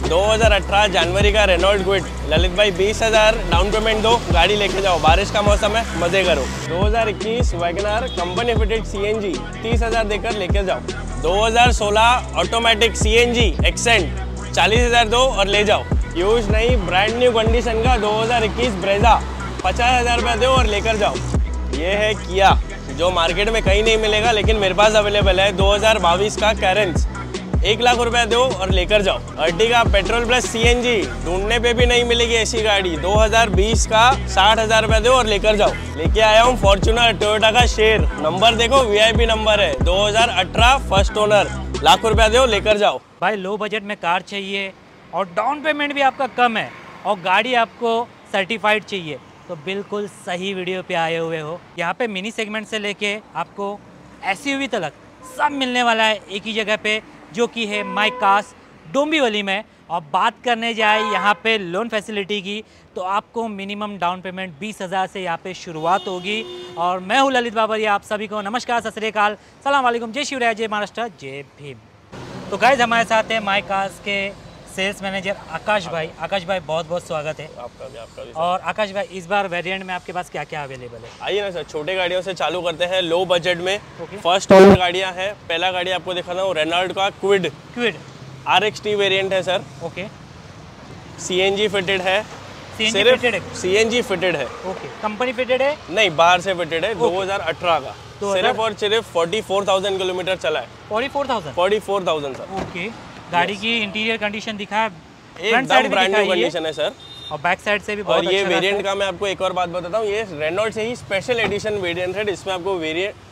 2018 जनवरी का Reynold Kwid Lalit भाई बीस हज़ार, डाउन पेमेंट दो, गाड़ी लेके जाओ। बारिश का मौसम है, मज़े करो। 2021 वैगनार कंपनी फिटेड सीएनजी तीस हज़ार देकर लेके जाओ। 2016 ऑटोमेटिक सीएनजी एक्सेंट चालीस हज़ार दो और ले जाओ। यूज़ नहीं ब्रांड न्यू कंडीशन का 2021 ब्रेजा पचास हज़ार रुपया दो और लेकर जाओ। ये है किया जो मार्केट में कहीं नहीं मिलेगा, लेकिन मेरे पास अवेलेबल है। 2022 का कैरेंस एक लाख रुपया दो और लेकर जाओ। अर्टिगा पेट्रोल प्लस सीएनजी ढूँढने पे भी नहीं मिलेगी ऐसी गाड़ी। 2020 का साठ हज़ार रुपया दो और लेकर जाओ। लेके आया हूँ फॉर्चुनर टोयोटा का शेर। नंबर देखो वीआईपी नंबर है। 2018 फ़र्स्ट ओनर लाख रुपया दो, लेकर जाओ। भाई लो बजट में कार चाहिए और डाउन पेमेंट भी आपका कम है और गाड़ी आपको सर्टिफाइड चाहिए। तो बिल्कुल सही वीडियो पे आए हुए हो। यहाँ पे मिनी सेगमेंट से लेके आपको एस तक सब मिलने वाला है एक ही जगह पे। जो कि है माई कास डोंबिवली में। और बात करने जाए यहाँ पे लोन फैसिलिटी की तो आपको मिनिमम डाउन पेमेंट बीस हज़ार से यहाँ पे शुरुआत होगी। और मैं हूँ ललित बाबरिया आप सभी को नमस्कार, सत श्रीकाल सलाम वालेकुम। जय शिवराय, जय महाराष्ट्र, जय भीम। तो गाइज़ हमारे साथ हैं माई कास के सेल्स मैनेजर आकाश भाई। आकाश भाई बहुत बहुत स्वागत है। आपका भी आपका भी। और आकाश भाई इस बार वेरिएंट में आपके पास क्या क्या अवेलेबल है? आइए ना सर छोटे गाड़ियों से चालू करते हैं। लो बजट में फ़र्स्ट ओनर गाड़ियाँ हैं। पहला गाड़ी आपको दिखाता हूँ रेनॉल्ड का Kwid Kwid R X T variant है सर। ओके सी फिटेड है। CNG सिर्फ़ fitted है? सी फिटेड है। ओके कंपनी फिटेड है? नहीं बाहर से फिटेड है 2018 का। सिर्फ़ और सिर्फ़ 44,000 किलोमीटर चला है। Forty four thousand 44,000 sir okay गाड़ी की इंटीरियर कंडीशन दिखा है एकदम ब्रांड न्यू कंडीशन है सर और बैक साइड से भी बहुत और ये अच्छा वेरिएंट का मैं आपको एक और बात बताता हूँ ये रेनॉल्ड से ही स्पेशल एडिशन वेरिएंट है इसमें आपको वेरिएंट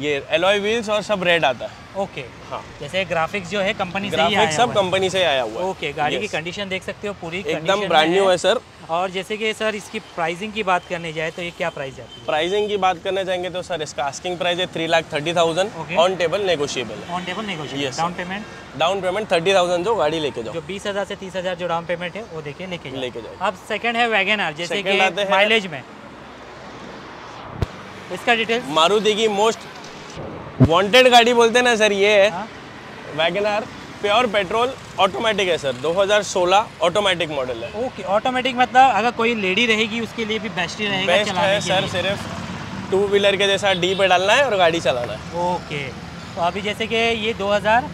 ये एलॉय व्हील्स और सब रेड आता है। ओके हाँ। जैसे ग्राफिक्स जो है कंपनी से ही आया सब कंपनी से आया हुआ है। ओके गाड़ी की कंडीशन देख सकते हो पूरी एकदम ब्रांड न्यू है। सर और जैसे कि सर इसकी प्राइसिंग की बात करने जाए तो ये क्या प्राइस जाती है? प्राइसिंग की बात करना चाहेंगे तो सर इसका आस्किंग प्राइस है three lakh thirty thousand Okay. On table negotiable on table negotiate Yes, down payment down payment thirty thousand जो गाड़ी लेके जाओ। जो बीस हज़ार से तीस हज़ार जो डाउन पेमेंट है वो देखिए लेके लेके जाओ। अब सेकंड है वैगन आर जैसे माइलेज में। इसका डिटेल मारुति की मोस्ट वांटेड गाड़ी बोलते हैं ना सर ये है। Wagon R pure petrol automatic है सर। 2016 ऑटोमेटिक मॉडल है। ओके ऑटोमेटिक मतलब अगर कोई लेडी रहेगी उसके लिए भी बेस्ट ही रहेगा बेस्ट चलाने है सर सिर्फ़ टू व्हीलर के जैसा डी पे डालना है और गाड़ी चलाना है। ओके तो अभी जैसे कि ये 2000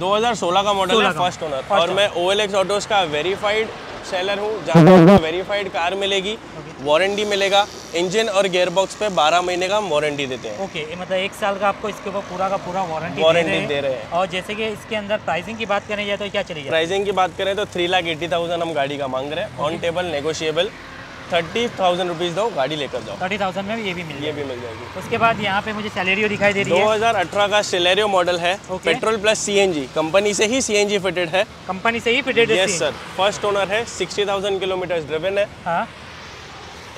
2016 का मॉडल है। फ़र्स्ट ओनर और मैं ओ एल एक्स ऑटोज का वेरीफाइड सेलर हूँ जहाँ वेरीफाइड कार मिलेगी वारंटी मिलेगा इंजन और गेयर बॉक्स पे 12 महीने का वारंटी देते हैं। ओके okay, मतलब एक साल का आपको इसके ऊपर पूरा का पूरा वारंटी वारंटी दे दे रहे हैं। और जैसे कि इसके अंदर प्राइसिंग की बात करें जाए तो क्या चलेगी प्राइसिंग की बात करें तो थ्री लाख एट्टी थाउज़ेंड हम गाड़ी का मांग रहे हैं on table negotiable thirty thousand rupees दो गाड़ी लेकर जाओ। थर्टी थाउज़ेंड में ये भी मिल ये भी मिल जाएगी। उसके बाद यहाँ पे मुझे सैलरियो दिखाई दे रही है। 2018 का सिलेरियो मॉडल है पेट्रोल प्लस सीएनजी कंपनी से ही सीएनजी फिटेड है। कंपनी से ही fitted yes sir first owner है 60,000 किलोमीटर ड्रिवन है। हाँ।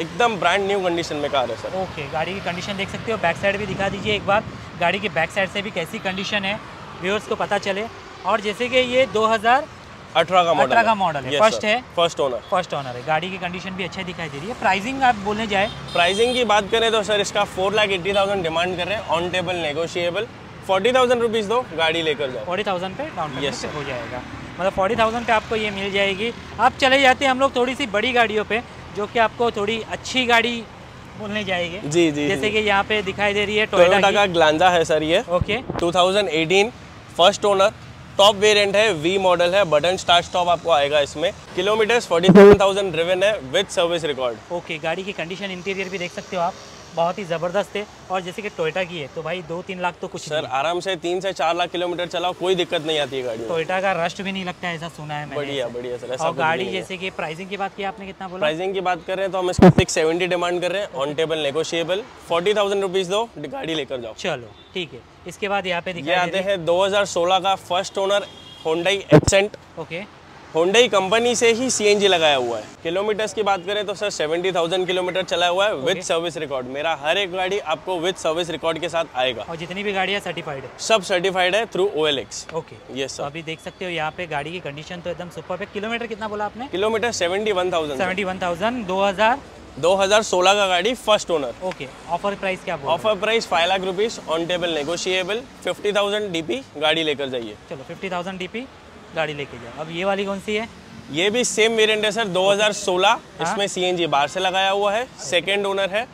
एकदम ब्रांड न्यू कंडीशन में कार है सर ओके गाड़ी की कंडीशन देख सकते हो। बैक साइड भी दिखा दीजिए एक बार। गाड़ी की बैक साइड से भी कैसी कंडीशन है व्यूअर्स को पता चले। और जैसे कि ये 2018 18 का मॉडल 18 का मॉडल है। फ़र्स्ट है? फ़र्स्ट ओनर फ़र्स्ट ऑनर है। गाड़ी की कंडीशन भी अच्छा दिखाई दे रही है। प्राइसिंग आप बोलने जाए। प्राइसिंग की बात करें तो सर इसका four lakh eighty thousand demand कर रहे हैं। On table negotiable forty thousand rupees दो गाड़ी लेकर जाओ। फोर्टी थाउज़ेंड पे डाउन पेमेंट हो जाएगा। मतलब फोर्टी थाउज़ेंड पे आपको ये मिल जाएगी। आप चले जाते हैं हम लोग थोड़ी सी बड़ी गाड़ियों पे जो कि आपको थोड़ी अच्छी गाड़ी बोलने जाएगी। जी जी जैसे कि यहाँ पे दिखाई दे रही है टोयोटा टोयोटा का ग्लांजा है सर ये। Okay 2018 first owner top variant है वी मॉडल है बटन स्टार्ट स्टॉप आपको आएगा इसमें। किलोमीटर्स फोर्टी थाउज़ेंड ड्रिवन है विद सर्विस रिकॉर्ड ओके गाड़ी की कंडीशन इंटीरियर भी देख सकते हो आप। बहुत ही ज़बरदस्त है और जैसे कि टोयोटा की है तो भाई दो तीन लाख तो कुछ सर आराम से तीन से चार लाख किलोमीटर चलाओ कोई दिक्कत नहीं आती है गाड़ी टोयोटा का रस्ट भी नहीं लगता है ऐसा सुना है मैंने बढ़िया बढ़िया सर ऐसा और गाड़ी जैसे कि प्राइसिंग की बात की आपने कितना बोला? प्राइसिंग की बात करें तो हम इसको सिक्स सेवेंटी डिमांड कर रहे हैं on table negotiable forty thousand rupees दो गाड़ी लेकर जाओ। चलो ठीक है। इसके बाद यहाँ पे दिखाई आते हैं। 2016 का first owner Hyundai Xcent okay Hyundai company से ही सीएनजी लगाया हुआ है। किलोमीटर्स की बात करें तो सर 70,000 किलोमीटर चला हुआ है विद सर्विस रिकॉर्ड मेरा हर एक गाड़ी आपको विद सर्विस रिकॉर्ड के साथ आएगा। और जितनी भी गाड़ियाँ सर्टिफाइड है? सब सर्टिफाइड है through O L X okay yes तो सर अभी देख सकते हो यहाँ पे गाड़ी की कंडीशन तो एकदम सुपर है। किलोमीटर कितना बोला आपने? किलोमीटर 71,000 सेवेंटी वन थाउज़ेंड दो हज़ार? 2016 का गाड़ी first owner okay offer price क्या बोल offer price five lakh rupees on table negotiable fifty thousand DP गाड़ी लेकर जाइए। चलो फिफ्टी थाउज़ेंड डी गाड़ी लेके जाओ। अब ये वाली कौन सी है? ये भी सेम वेरिएंट है सर 2016 इसमें सीएनजी बाहर से लगाया हुआ है सेकेंड ओनर है।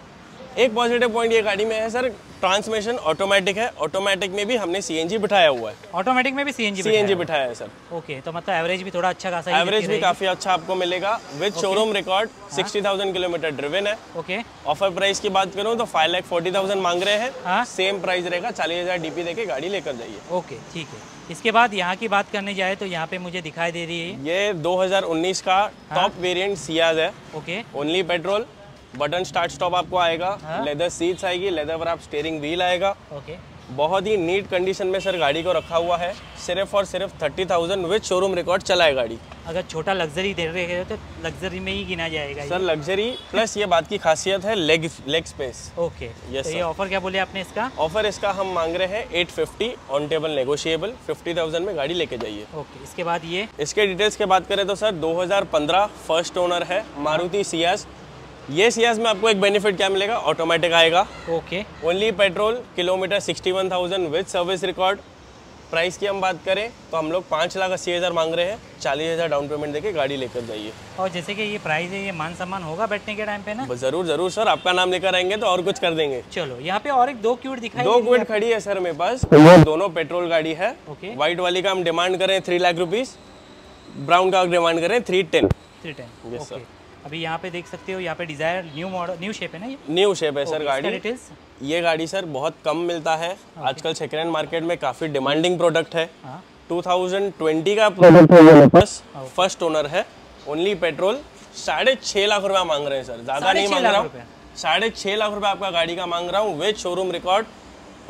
एक पॉजिटिव पॉइंट ये गाड़ी में है सर ट्रांसमिशन ऑटोमेटिक है। ऑटोमेटिक में भी हमने सीएनजी बिठाया हुआ है। ऑटोमेटिक में भी सी एन सीएनजी बिठाया है। सर ओके तो मतलब एवरेज भी थोड़ा अच्छा खासा एवरेज भी काफ़ी अच्छा आपको मिलेगा। With showroom record 60,000 kilometre driven है। ओके ऑफ़र प्राइस की बात करूँ तो फाइव लाख फोर्टी थाउज़ेंड मांग रहे हाँ। हैं। सेम प्राइस रहेगा चालीस हज़ार डीपी देके गाड़ी लेकर जाइए। ओके ठीक है। इसके बाद यहाँ की बात करने जाए तो यहाँ पे मुझे दिखाई दे रही है। ये 2019 का हाँ। टॉप वेरिएंट सियाज है। Okay only petrol button start stop आपको आएगा हाँ। लेदर सीट्स आएगी लेदर पर आप स्टेयरिंग व्हील आएगा। ओके बहुत ही नीट कंडीशन में सर गाड़ी को रखा हुआ है सिर्फ़ और सिर्फ़ thirty thousand with showroom record चला है गाड़ी। अगर छोटा लग्जरी दे रहे हैं तो लग्जरी में ही गिना जाएगा सर लग्जरी प्लस ये बात की खासियत है leg leg space okay Yes, तो ये ऑफ़र क्या बोले आपने इसका? ऑफ़र इसका हम मांग रहे हैं 850 ऑन टेबल नेगोशिएबल 50,000 में गाड़ी लेके जाइए। ओके इसके बाद ये? इसके डिटेल्स की बात करें तो सर 2015 फ़र्स्ट ओनर है मारुति सियाज ये सियाज में आपको एक बेनिफिट क्या मिलेगा? ऑटोमेटिक आएगा। Okay only petrol kilometre 61,000 with service record price की हम बात करें तो हम लोग पाँच लाख अस्सी हज़ार मांग रहे हैं। चालीस हज़ार डाउन पेमेंट देके गाड़ी लेकर जाइए। और जैसे कि ये प्राइस है ये मान सम्मान होगा बैठने के टाइम पे ना? ज़रूर ज़रूर सर आपका नाम लेकर आएँगे तो और कुछ कर देंगे। चलो यहाँ पे और एक दो क्यूट दिखाई दो क्यूट खड़ी है सर मेरे पास। दोनों पेट्रोल गाड़ी है। व्हाइट वाली का हम डिमांड करें थ्री लाख रुपीज़ ब्राउन का डिमांड करें three ten three ten okay अभी यहाँ पे देख सकते हो यहाँ पे Dzire new model new shape है ना ये? न्यू शेप है सर गाड़ी। डिटेल्स ये गाड़ी सर बहुत कम मिलता है। आजकल सेकेंड हैंड मार्केट में काफ़ी डिमांडिंग प्रोडक्ट है। हाँ। 2020 का प्रोडक्ट है ये बस फ़र्स्ट ओनर है। ओनली पेट्रोल साढ़े छः लाख रुपया मांग रहे हैं सर ज़्यादा नहीं मांग रहा हूँ। साढ़े छः लाख रुपया आपका गाड़ी का मांग रहा हूँ। With showroom record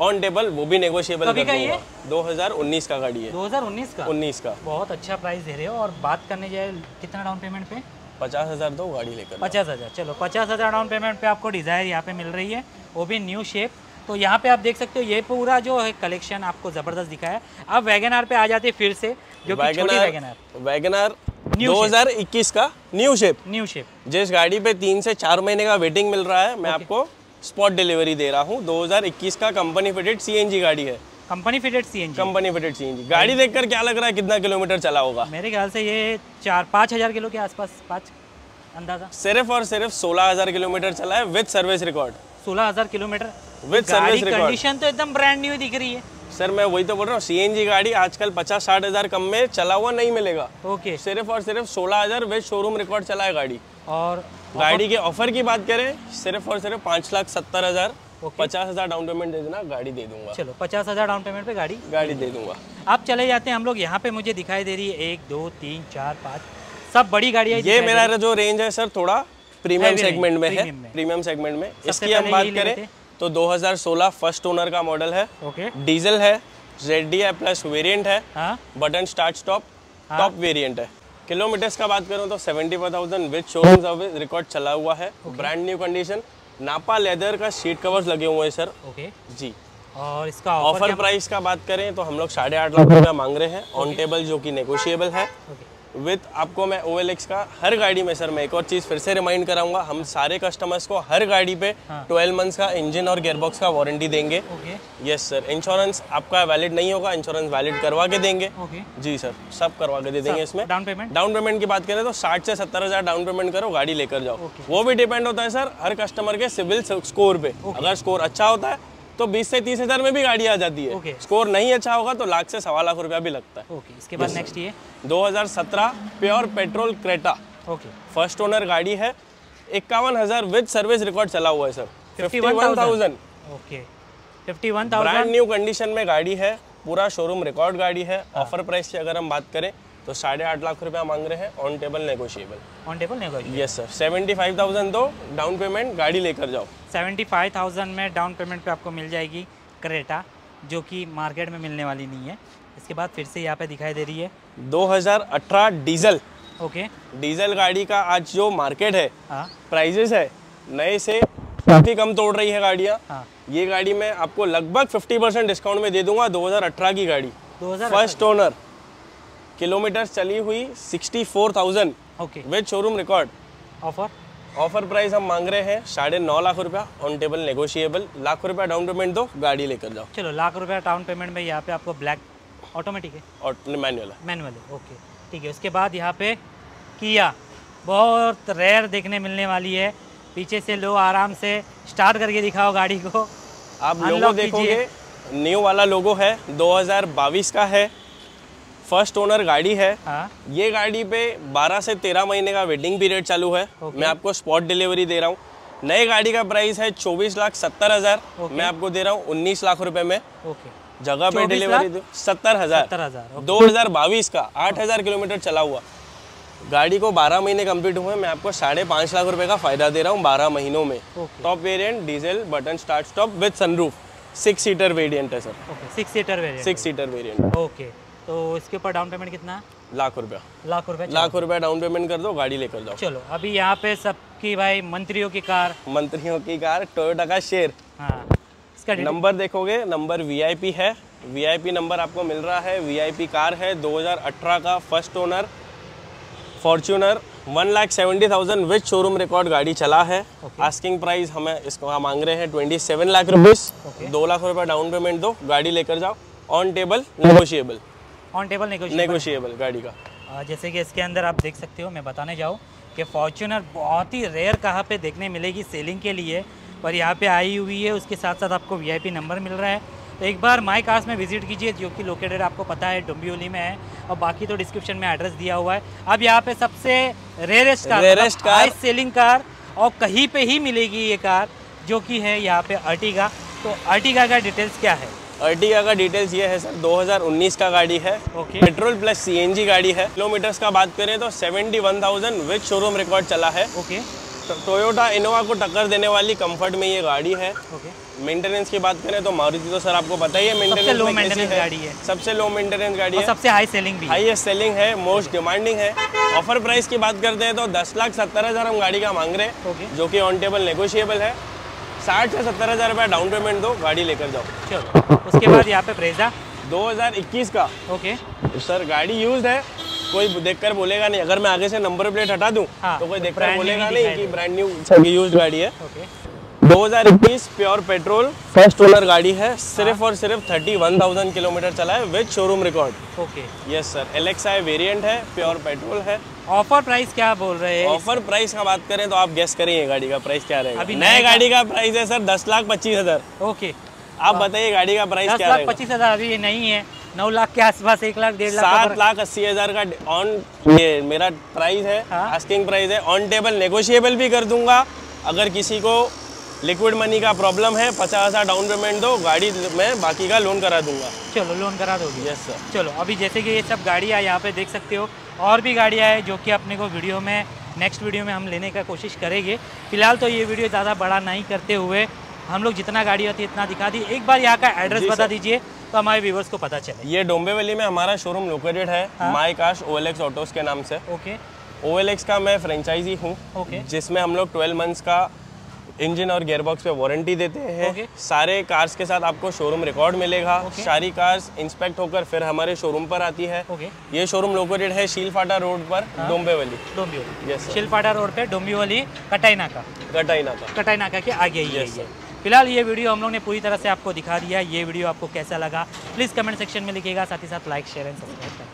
on table वो भी नेगोशिएबल कभी कर का ये? 2019 का गाड़ी है। 2019 का? 19 का। बहुत अच्छा प्राइस दे रहे हो और बात करने जाए कितना डाउन पेमेंट पे? पचास हज़ार दो गाड़ी लेकर पचास हज़ार चलो पचास हज़ार डाउन पेमेंट पे आपको डिज़ायर यहाँ पे मिल रही है। वो भी न्यू शेप तो यहाँ पे आप देख सकते हो ये पूरा जो है कलेक्शन आपको ज़बरदस्त दिखाया। है अब वैगन पे आ जाते हैं फिर से जो Wagon R Wagon Wagon R New 2021 का न्यू शेप न्यू शेप जिस गाड़ी पे तीन से चार महीने का वेटिंग मिल रहा है मैं आपको स्पॉट डिलीवरी दे रहा हूँ। 2021 का कंपनी फिटेड सीएनजी गाड़ी है। Company fitted C company fitted CNG गाड़ी देखकर क्या लग रहा है कितना किलोमीटर चला होगा? मेरे ख्याल से ये चार पाँच हज़ार किलो के आसपास पाँच अंदाज़ा। सिर्फ़ और सिर्फ़ 16000 किलोमीटर चला है विद सर्विस रिकॉर्ड सोलह हज़ार किलोमीटर। विद सर्विस कंडीशन तो एकदम ब्रांड न्यू दिख रही है। सर मैं वही तो बोल रहा हूँ सीएनजी गाड़ी आजकल पचास साठ हज़ार कम में चला हुआ नहीं मिलेगा। ओके सिर्फ़ और सिर्फ़ सोलह हज़ार विद शोरूम रिकॉर्ड चला है गाड़ी। और गाड़ी के ऑफ़र की बात करें सिर्फ़ और सिर्फ़ पाँच लाख सत्तर हज़ार। पचास हज़ार डाउन पेमेंट दे देना गाड़ी दे दूँगा। चलो पचास हज़ार डाउन पेमेंट पे गाड़ी गाड़ी दे दूँगा। आप चले जाते हैं हम लोग यहाँ पे मुझे दिखाई दे रही है एक दो तीन चार पाँच सब बड़ी गाड़ियाँ ये मेरा जो रेंज है सर थोड़ा प्रीमियम सेगमेंट में है। प्रीमियम सेगमेंट में। इसकी हम बात करें तो 2016 फ़र्स्ट ओनर का मॉडल है। ओके डीजल है जेड डी है प्लस वेरिएंट है। हाँ। Button start stop top variant है। किलोमीटर्स का बात करूँ तो 74,000 विद शोरूम सर्विस रिकॉर्ड चला हुआ है। Brand new condition Nappa leather का सीट कवर्स लगे हुए हैं सर। ओके। जी। और इसका ऑफ़र प्राइस का बात करें तो हम लोग साढ़े आठ लाख रुपया मांग रहे हैं ऑन टेबल जो कि नेगोशिएबल है। ओके। विद आपको मैं ओ का हर गाड़ी में सर मैं एक और चीज़ फिर से रिमाइंड कराऊँगा हम सारे कस्टमर्स को हर गाड़ी पे हाँ। 12 मंथ्स का इंजन और गियरबॉक्स का वारंटी देंगे। ओके यस सर इंश्योरेंस आपका वैलिड नहीं होगा इंश्योरेंस वैलिड करवा के देंगे। ओके जी सर सब करवा के दे देंगे इसमें। डाउन पेमेंट डाउन पेमेंट की बात करें तो साठ से सत्तर हज़ार डाउन पेमेंट करो गाड़ी लेकर जाओ। वो भी डिपेंड होता है सर हर कस्टमर के सिविल स्कोर पे। अगर स्कोर अच्छा होता है तो बीस से तीस हज़ार में भी गाड़ी आ जाती है। Okay. स्कोर नहीं अच्छा होगा तो लाख से सवा लाख रुपया भी लगता है। ओके इसके बाद नेक्स्ट ये। 2017 pure petrol Creta okay first owner गाड़ी है। इक्यावन हज़ार विद सर्विस रिकॉर्ड चला हुआ है sir. Fifty 51,000 okay fifty one brand thousand new condition में गाड़ी है। पूरा शोरूम रिकॉर्ड गाड़ी है। ऑफ़र प्राइस की अगर हम बात करें तो साढ़े आठ लाख रुपया मांग रहे हैं on table negotiable on table नहीं yes sir seventy five thousand दो डाउन पेमेंट गाड़ी लेकर जाओ. सेवेंटी फाइव थाउज़ेंड में डाउन पेमेंट पे आपको मिल जाएगी क्रेटा जो कि मार्केट में मिलने वाली नहीं है। इसके बाद फिर से यहाँ पे दिखाई दे रही है। 2018 डीजल. ओके। डीजल गाड़ी का आज जो मार्केट है हाँ। प्राइजेस है नए से काफ़ी कम तोड़ रही है गाड़ियाँ। हाँ। ये गाड़ी मैं आपको लगभग 50 परसेंट डिस्काउंट में दे दूँगा 2018 की गाड़ी। दो फ़र्स्ट ओनर किलोमीटर चली हुई 64,000 okay with showroom record offer offer price हम मांग रहे हैं साढ़े नौ लाख रुपया ऑन टेबल नेगोशिएबल लाख रुपया डाउन पेमेंट दो गाड़ी लेकर जाओ। चलो लाख रुपया डाउन पेमेंट में यहाँ पे आपको ब्लैक ऑटोमेटिक है। और मैनुअल है। मैनुअल है ओके ठीक है उसके बाद यहाँ पे किया बहुत रेयर देखने मिलने वाली है। पीछे से लोग आराम से स्टार्ट करके दिखाओ गाड़ी को। आप लोगो देखोगे न्यू वाला लोगो है 2022 का है। फ़र्स्ट ओनर गाड़ी है। हाँ। ये गाड़ी पे 12 से 13 महीने का वेटिंग पीरियड चालू है। Okay. मैं आपको स्पॉट डिलीवरी दे रहा हूँ। नए गाड़ी का प्राइस है चौबीस लाख सत्तर हज़ार। Okay. मैं आपको दे रहा हूँ उन्नीस लाख रुपए में। ओके। जगह पे डिलीवरी दो सत्तर हज़ार। दो हज़ार बाईस का आठ हज़ार किलोमीटर चला हुआ। गाड़ी को 12 महीने कंप्लीट हुए। मैं आपको साढ़े पाँच लाख रुपए का फ़ायदा दे रहा हूँ 12 महीनों में। Top variant diesel button start stop with sunroof six seater variant है sir six seater variant six seater variant okay. तो इसके ऊपर डाउन पेमेंट कितना लाख रुपया। लाख रुपए लाख रुपया डाउन पेमेंट कर दो गाड़ी लेकर जाओ। चलो अभी यहाँ पे सबकी भाई मंत्रियों की कार। मंत्रियों की कार टोयोटा का शेर। हाँ इसका नंबर देखोगे नंबर वीआईपी है। वीआईपी नंबर आपको मिल रहा है। वीआईपी कार है 2018 का first owner Fortuner one lakh seventy thousand with showroom record गाड़ी चला है। आस्किंग प्राइस हमें इसको हम मांग रहे हैं ट्वेंटी सेवन लाख रुपीज़ दो लाख रुपए डाउन पेमेंट दो गाड़ी लेकर जाओ। On table negotiable on table negotiable गाड़ी का। जैसे कि इसके अंदर आप देख सकते हो मैं बताने जाऊँ कि फॉर्च्यूनर बहुत ही रेयर कहाँ पे देखने मिलेगी सेलिंग के लिए पर यहाँ पे आई हुई है उसके साथ साथ आपको वीआईपी नंबर मिल रहा है। तो एक बार माई कार्स में विज़िट कीजिए जो कि लोकेटेड आपको पता है डोंबिवली में है। और बाकी तो डिस्क्रिप्शन में एड्रेस दिया हुआ है। अब यहाँ पे सबसे rarest car Rarest car high selling car और कहीं पे ही मिलेगी ये कार जो कि है यहाँ पे अर्टिगा तो अर्टिगा का डिटेल्स क्या है? अर्टिगा का डिटेल्स ये है सर 2019 का गाड़ी है। ओके। पेट्रोल प्लस सीएनजी गाड़ी है। किलोमीटर्स का बात करें तो 71,000 विद शोरूम रिकॉर्ड चला है। ओके। तो टोयोटा इनोवा को टक्कर देने वाली कंफर्ट में ये गाड़ी है। ओके। मेंटेनेंस की बात करें तो मारुति तो सर आपको पता ही है मेंटेनेंस low में कैसी maintenance है। गाड़ी है। सबसे लो मेंटेनेंस गाड़ी है। सबसे हाई सेलिंग भी हाईएस्ट सेलिंग है मोस्ट डिमांडिंग है। ऑफ़र प्राइस की बात करते हैं तो दस लाख सत्तर हज़ार हम गाड़ी का मांग रहे हैं जो कि ऑन टेबल नेगोशिएबल है। साठ से सत्तर हज़ार रुपया डाउन पेमेंट दो गाड़ी लेकर जाओ। चलो उसके बाद यहाँ पे ब्रेजा 2021 का। ओके। सर गाड़ी यूज़ है कोई देखकर बोलेगा नहीं। अगर मैं आगे से नंबर प्लेट हटा दूँ हाँ, तो कोई तो देखकर बोलेगा ही नहीं कि ब्रांड न्यू यूज्ड गाड़ी है। Okay. 2021 pure petrol first owner गाड़ी है। सिर्फ़ और सिर्फ़ 31,000 किलोमीटर चला है with showroom record okay. Yes sir L X I variant है प्योर पेट्रोल है। ऑफ़र प्राइस क्या बोल रहे हैं? ऑफ़र प्राइस का बात करें तो आप गेस करेंगे गाड़ी का प्राइस क्या रहेगा। अभी नए गाड़ी का प्राइस है सर दस लाख पच्चीस हज़ार। ओके आप बताइए गाड़ी का प्राइस क्या लाख पच्चीस हज़ार अभी ये नहीं है। नौ लाख के आसपास एक लाख डेढ़ लाख सात लाख अस्सी हज़ार का ऑन ये मेरा प्राइस है हाँ। आस्किंग प्राइस है। ऑन टेबल नेगोशिएबल भी कर दूँगा। अगर किसी को लिक्विड मनी का प्रॉब्लम है पचास हज़ार डाउन पेमेंट दो गाड़ी मैं बाकी का लोन करा दूँगा। चलो लोन करा दोगे। यस सर चलो अभी जैसे कि ये सब गाड़ियाँ यहाँ पे देख सकते हो और भी गाड़ियाँ हैं जो कि अपने को वीडियो में नेक्स्ट वीडियो में हम लेने का कोशिश करेंगे। फ़िलहाल तो ये वीडियो ज़्यादा बड़ा नहीं करते हुए हम लोग जितना गाड़ी होती है इतना दिखा दी। एक बार यहाँ का एड्रेस बता दीजिए तो हमारे व्यूवर्स को पता चले। ये डोंबेवली में हमारा शोरूम लोकेटेड है हाँ। माई काश ओ एल ऑटोज के नाम से। ओके ओ एक्स का मैं फ्रेंचाइजी हूँ जिसमें हम लोग 12 मंथ्स का इंजन और गेयरबॉक्स पे वारंटी देते हैं। Okay. सारे कार्स के साथ आपको शोरूम रिकॉर्ड मिलेगा। Okay. सारी कार्स इंस्पेक्ट होकर फिर हमारे शोरूम पर आती है। ओके ये शोरूम लोकेटेड है शीलफाटा रोड पर हाँ। Dombivli. Dombivli. Yes sir road पे डोंबिवली कटाई नाका कटाई नाका के आगे ही है Yes, फ़िलहाल ये वीडियो हम लोग ने पूरी तरह से आपको दिखा दिया ये वीडियो आपको कैसा लगा प्लीज़ कमेंट सेक्शन में लिखिएगा साथ ही साथ लाइक शेयर एंड सब्सक्राइब करें